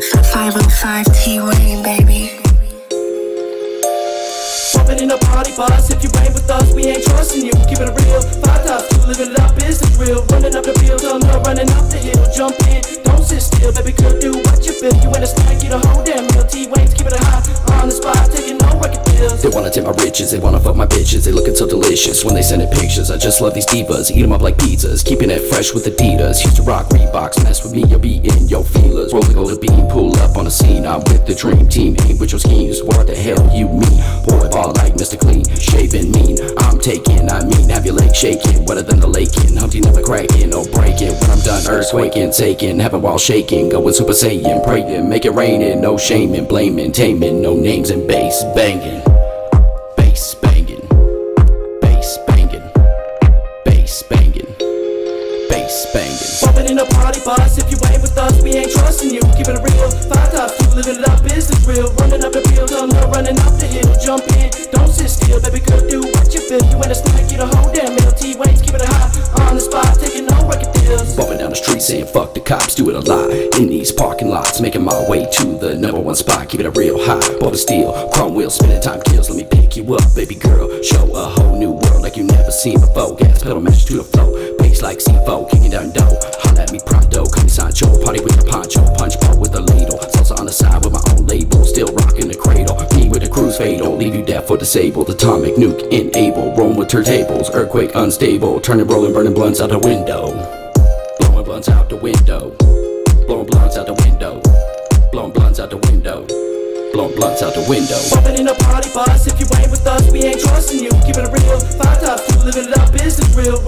505 T Wayne, baby. Bumping in a party bus, if you ain't with us, we wanna take my riches, they wanna fuck my bitches. They looking so delicious when they sending pictures. I just love these divas, eat 'em up like pizzas. Keeping it fresh with Adidas. Used to rock Reeboks, mess with me, you'll be in your feelers. Rolling go the beam, pull up on the scene. I'm with the dream team, ain't with your schemes. What the hell you mean? Boy, ball like Mr. Clean, shaving mean. I'm taking, I mean, have your legs shaking, wetter than the lake in. Humpty never cracking or breaking. When I'm done, earthquaking, taking, heaven while shaking. Going super saiyan, praying, make it raining. No shaming, blaming, taming, no names and bass banging. Bumping in a party bus, if you ain't with us, we ain't trusting you. Keep it real, five times two, living it up, business real. Running up the bill, don't running up the hill. Jump in, don't sit still, baby, could do what you feel. You in a Saying fuck the cops, do it a lot. In these parking lots, making my way to the number one spot, keep it a real high. Bought a steel, chrome wheels, spinning time kills. Let me pick you up, baby girl. Show a whole new world like you never seen before. Gas pedal match to the flow, bass like C4, kicking down dough. Holla at me pronto, call me Sancho, party with the poncho, punch ball with a ladle. Salsa on the side with my own label, still rocking the cradle. Me with the cruise fatal, leave you deaf or disabled. Atomic nuke enable, roam with turntables, earthquake unstable, turning rolling, burning blunts out the window. Blunts out the window. Blowing blunts out the window. Blowing blunts out the window. Blowing blunts out the window. Bumping in a party bus, if you ain't with us, we ain't trusting you. Keep it real, five times two, living it up, business real.